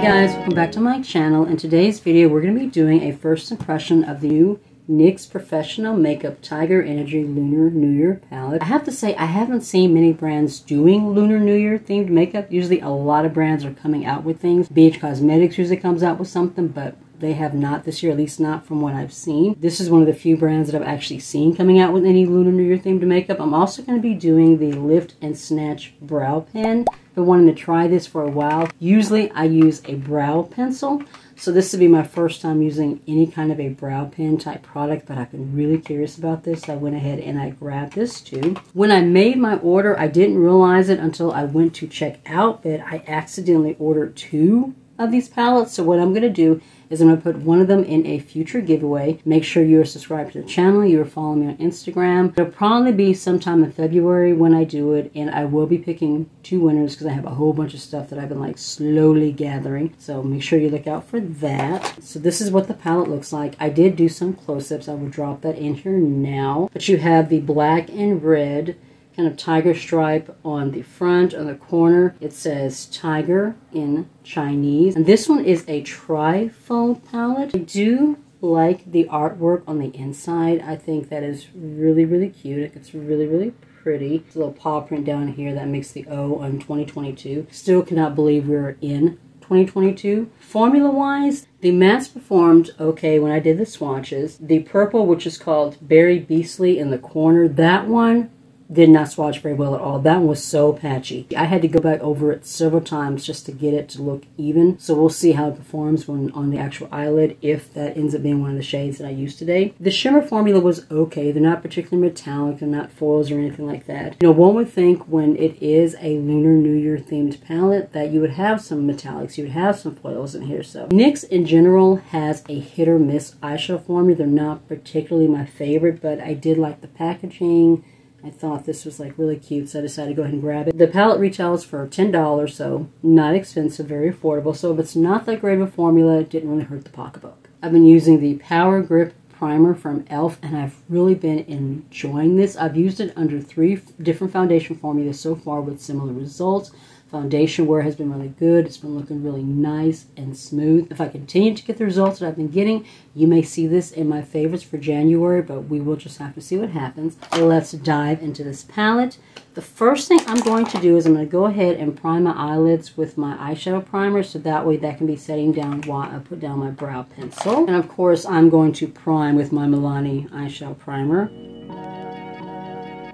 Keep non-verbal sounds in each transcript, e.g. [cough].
Hey guys, welcome back to my channel. In today's video, we're going to be doing a first impression of the new NYX Professional Makeup Tiger Energy Lunar New Year palette. I have to say, I haven't seen many brands doing Lunar New Year themed makeup. Usually a lot of brands are coming out with things. BH Cosmetics usually comes out with something, but they have not this year, at least not from what I've seen. This is one of the few brands that I've actually seen coming out with any Lunar New Year themed makeup. I'm also going to be doing the Lift and Snatch Brow Pen. Been wanting to try this for a while. Usually I use a brow pencil. So this would be my first time using any kind of a brow pen type product, but I've been really curious about this. So I went ahead and I grabbed this too. When I made my order, I didn't realize it until I went to check out that I accidentally ordered two of these palettes. So what I'm going to do is I'm going to put one of them in a future giveaway. Make sure you're subscribed to the channel. You're following me on Instagram. It'll probably be sometime in February when I do it. And I will be picking two winners because I have a whole bunch of stuff that I've been like slowly gathering. So make sure you look out for that. So this is what the palette looks like. I did do some close-ups. I will drop that in here now. But you have the black and red kind of tiger stripe on the front, on the corner. It says tiger in Chinese. And this one is a trifold palette. I do like the artwork on the inside. I think that is really, really cute. It's really, really pretty. It's a little paw print down here that makes the O on 2022. Still cannot believe we're in 2022. Formula wise, the mattes performed okay when I did the swatches. The purple, which is called Berry Beastly in the corner, that one did not swatch very well at all. That one was so patchy. I had to go back over it several times just to get it to look even. So we'll see how it performs when on the actual eyelid if that ends up being one of the shades that I used today. The shimmer formula was okay. They're not particularly metallic. They're not foils or anything like that. You know, one would think when it is a Lunar New Year themed palette that you would have some metallics. You would have some foils in here. So NYX in general has a hit or miss eyeshadow formula. They're not particularly my favorite, but I did like the packaging. I thought this was like really cute, so I decided to go ahead and grab it. The palette retails for $10, so not expensive, very affordable. So if it's not that great of a formula, it didn't really hurt the pocketbook. I've been using the Power Grip primer from e.l.f. and I've really been enjoying this. I've used it under three different foundation formulas so far with similar results. Foundation wear has been really good. It's been looking really nice and smooth. If I continue to get the results that I've been getting, you may see this in my favorites for January, but we will just have to see what happens. Let's dive into this palette. The first thing I'm going to do is I'm going to go ahead and prime my eyelids with my eyeshadow primer, so that way that can be setting down while I put down my brow pencil. And of course, I'm going to prime with my Milani eyeshadow primer.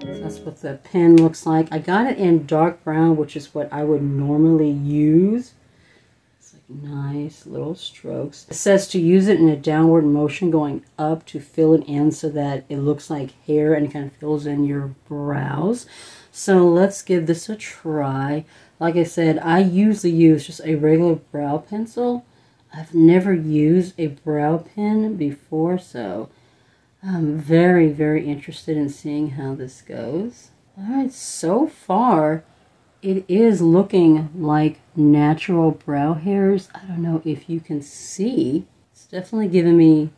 So that's what the pen looks like. I got it in dark brown, which is what I would normally use. It's like nice little strokes. It says to use it in a downward motion going up to fill it in so that it looks like hair and kind of fills in your brows. So let's give this a try. Like I said, I usually use just a regular brow pencil. I've never used a brow pen before, so I'm very, very interested in seeing how this goes. Alright, so far it is looking like natural brow hairs. I don't know if you can see. It's definitely giving me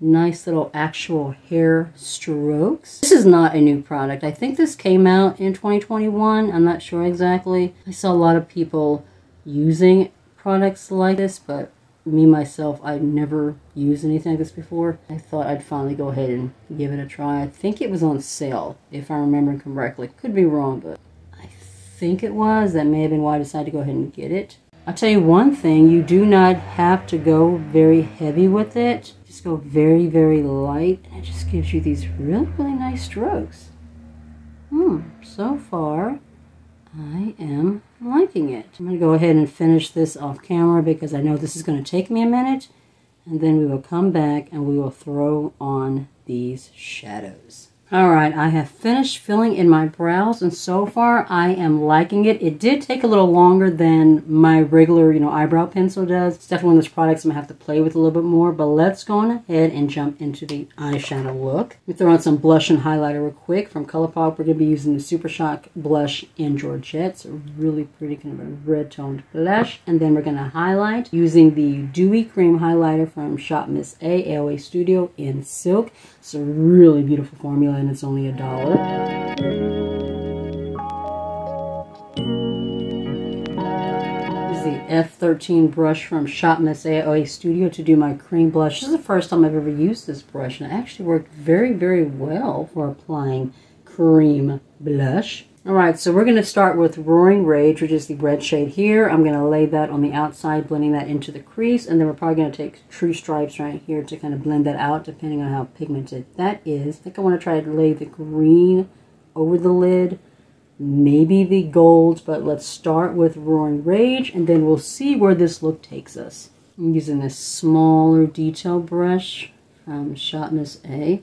nice little actual hair strokes. This is not a new product. I think this came out in 2021. I'm not sure exactly. I saw a lot of people using products like this, but me myself i've never used anything like this before. I thought i'd finally go ahead and give it a try. I think it was on sale if i remember correctly. Could be wrong but i think it was. That may have been why i decided to go ahead and get it. I'll tell you one thing. You do not have to go very heavy with it. Just go very very light and it just gives you these really really nice strokes. Hmm so far I am liking it. I'm going to go ahead and finish this off camera because I know this is going to take me a minute. And then we will come back and we will throw on these shadows. Alright, I have finished filling in my brows and so far I am liking it. It did take a little longer than my regular, you know, eyebrow pencil does. It's definitely one of those products I'm to have to play with a little bit more, but let's go on ahead and jump into the eyeshadow look. We throw on some blush and highlighter real quick from ColourPop. We're to be using the Super Shock blush in Georgette. It's a really pretty kind of a red toned blush. And then we're to highlight using the Dewy Cream highlighter from Shop Miss A, AOA Studio in Silk. It's a really beautiful formula and it's only a dollar. is the F13 brush from Shop Miss AOA Studio to do my cream blush. This is the first time I've ever used this brush, and it actually worked very, very well for applying cream blush. Alright, so we're going to start with Roaring Rage, which is the red shade here. I'm going to lay that on the outside, blending that into the crease, and then we're probably going to take True Stripes right here to kind of blend that out, depending on how pigmented that is. I think I want to try to lay the green over the lid, maybe the gold, but let's start with Roaring Rage, and then we'll see where this look takes us. I'm using this smaller detail brush from Shop Miss A,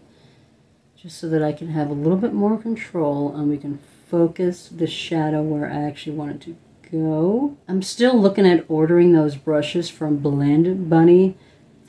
just so that I can have a little bit more control and we can focus the shadow where I actually want it to go. I'm still looking at ordering those brushes from Blend Bunny.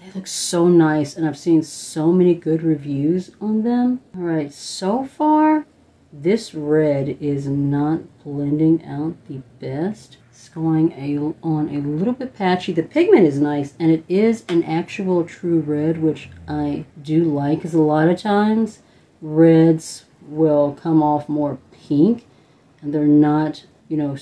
They look so nice and I've seen so many good reviews on them. Alright, so far this red is not blending out the best. It's going a, on a little bit patchy. The pigment is nice and it is an actual true red which I do like because a lot of times reds will come off more pink and they're not you know a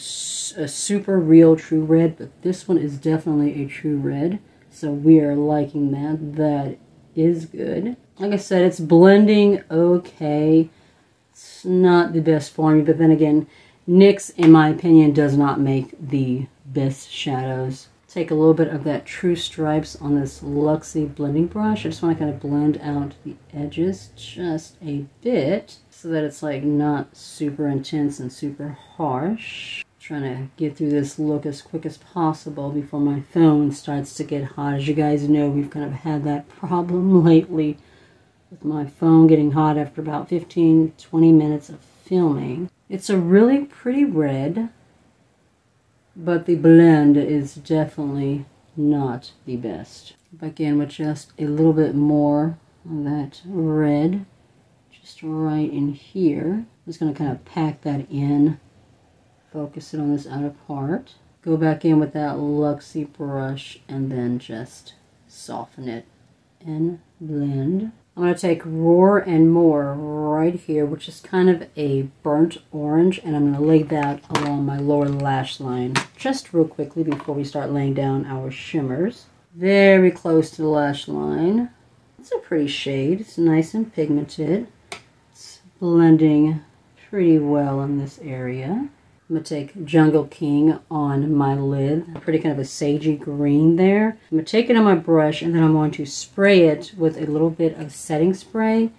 super real true red but this one is definitely a true red so we are liking that. That is good. Like I said it's blending okay. It's not the best formula but then again NYX in my opinion does not make the best shadows take a little bit of that True Stripes on this Luxie blending brush. I just want to kind of blend out the edges just a bit so that it's like not super intense and super harsh. Trying to get through this look as quick as possible before my phone starts to get hot. As you guys know, we've kind of had that [laughs] problem lately with my phone getting hot after about 15-20 minutes of filming. It's a really pretty red but the blend is definitely not the best. Back in with just a little bit more of that red, just right in here. I'm just going to kind of pack that in, focus it on this outer part. Go back in with that Luxie brush and then just soften it and blend. I'm going to take Roar and More right here, which is kind of a burnt orange, and I'm going to lay that along my lower lash line just real quickly before we start laying down our shimmers. Very close to the lash line. It's a pretty shade. It's nice and pigmented. It's blending pretty well in this area. I'm going to take Jungle King on my lid. Pretty kind of a sagey green there. I'm going to take it on my brush and then I'm going to spray it with a little bit of setting spray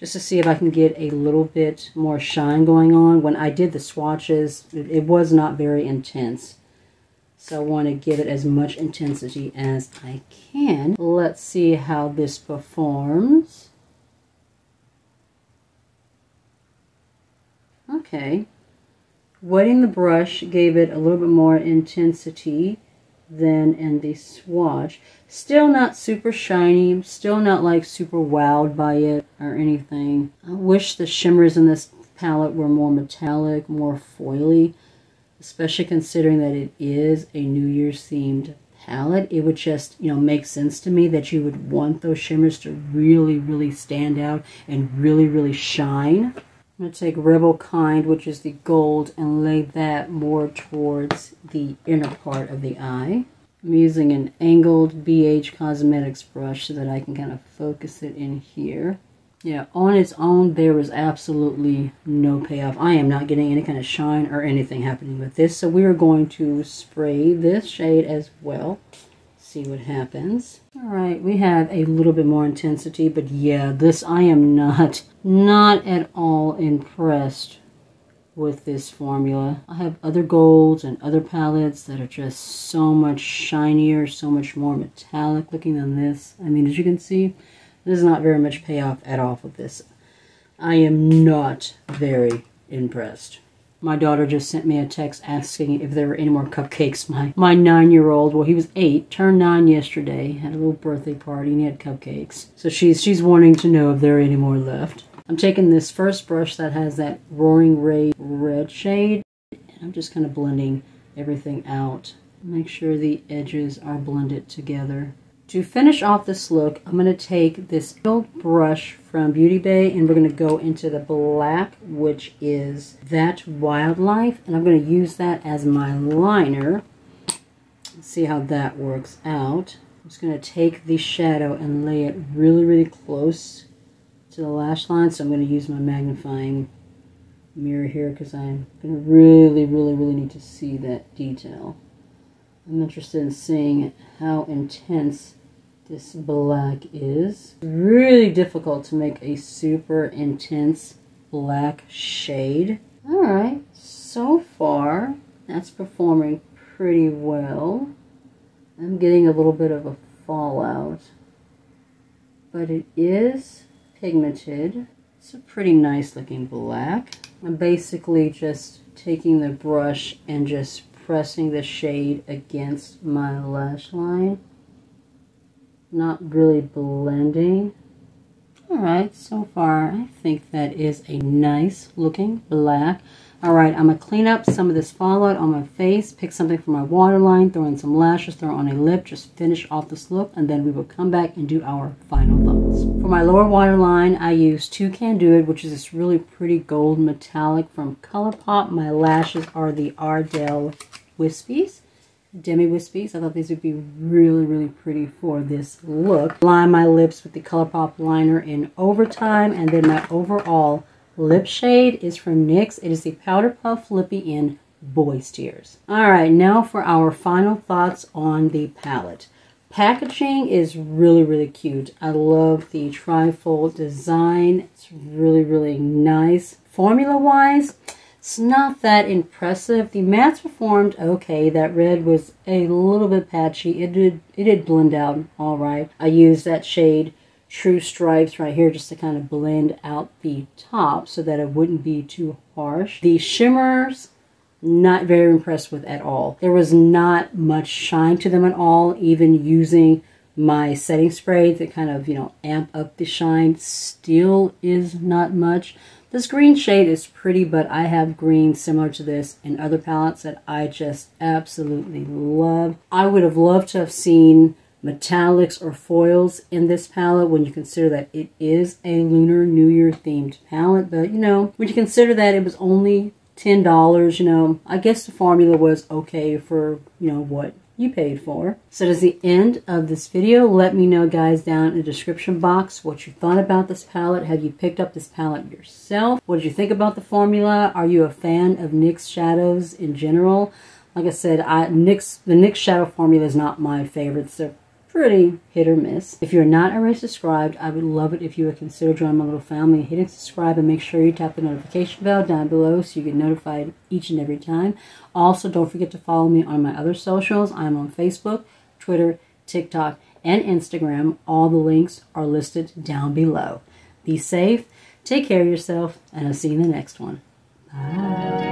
just to see if I can get a little bit more shine going on. When I did the swatches, it, it was not very intense. So I want to give it as much intensity as I can. Let's see how this performs. Okay, Wetting the brush gave it a little bit more intensity than in the swatch. Still not super shiny, still not like super wowed by it or anything. I wish the shimmers in this palette were more metallic, more foily, especially considering that it is a New Year's themed palette. It would just, you know, make sense to me that you would want those shimmers to really, really stand out and really, really shine. I'm going to take Rebel Kind, which is the gold, and lay that more towards the inner part of the eye. I'm using an angled BH Cosmetics brush so that I can kind of focus it in here. Yeah, on its own, there is absolutely no payoff. I am not getting any kind of shine or anything happening with this. So we are going to spray this shade as well see what happens. All right, we have a little bit more intensity, but yeah, this I am not, not at all impressed with this formula. I have other golds and other palettes that are just so much shinier, so much more metallic looking than this. I mean, as you can see, there's not very much payoff at all with this. I am not very impressed. My daughter just sent me a text asking if there were any more cupcakes. My my nine-year-old, well, he was eight, turned nine yesterday, had a little birthday party, and he had cupcakes. So she's she's wanting to know if there are any more left. I'm taking this first brush that has that Roaring Rage red shade, and I'm just kind of blending everything out. Make sure the edges are blended together. To finish off this look, I'm going to take this old brush from Beauty Bay and we're going to go into the black, which is That Wildlife. And I'm going to use that as my liner. see how that works out. I'm just going to take the shadow and lay it really, really close to the lash line. So I'm going to use my magnifying mirror here because I'm going to really, really, really need to see that detail. I'm interested in seeing how intense this black is. Really difficult to make a super intense black shade. Alright, so far that's performing pretty well. I'm getting a little bit of a fallout. But it is pigmented. It's a pretty nice looking black. I'm basically just taking the brush and just pressing the shade against my lash line. Not really blending. Alright, so far I think that is a nice looking black. Alright, I'm going to clean up some of this fallout on my face, pick something from my waterline, throw in some lashes, throw on a lip, just finish off this look, and then we will come back and do our final thoughts. For my lower waterline, I use Toucan Do It, which is this really pretty gold metallic from ColourPop. My lashes are the Ardell Wispies. Demi Wispies. I thought these would be really, really pretty for this look. Line my lips with the ColourPop liner in Overtime, and then my overall lip shade is from NYX. It is the Powder Puff Lippie in Boy's Tears. Alright, now for our final thoughts on the palette. Packaging is really, really cute. I love the trifold design. It's really, really nice. Formula-wise, it's not that impressive. The mattes performed okay. That red was a little bit patchy. It did, it did blend out all right. I used that shade true stripes right here just to kind of blend out the top so that it wouldn't be too harsh. The shimmers, not very impressed with at all. There was not much shine to them at all, even using my setting spray to kind of, you know, amp up the shine still is not much. This green shade is pretty, but I have green similar to this in other palettes that I just absolutely love. I would have loved to have seen metallics or foils in this palette when you consider that it is a Lunar New Year themed palette. But, you know, when you consider that it was only $10, you know, I guess the formula was okay for, you know, what you paid for. So that's the end of this video. Let me know, guys, down in the description box what you thought about this palette. Have you picked up this palette yourself? What did you think about the formula? Are you a fan of NYX shadows in general? Like I said, I, NYX, the NYX shadow formula is not my favorite. So pretty hit or miss. If you're not already subscribed, I would love it if you would consider joining my little family Hit and subscribe and make sure you tap the notification bell down below so you get notified each and every time. Also, don't forget to follow me on my other socials. I'm on Facebook, Twitter, TikTok, and Instagram. All the links are listed down below. Be safe, take care of yourself, and I'll see you in the next one. Bye.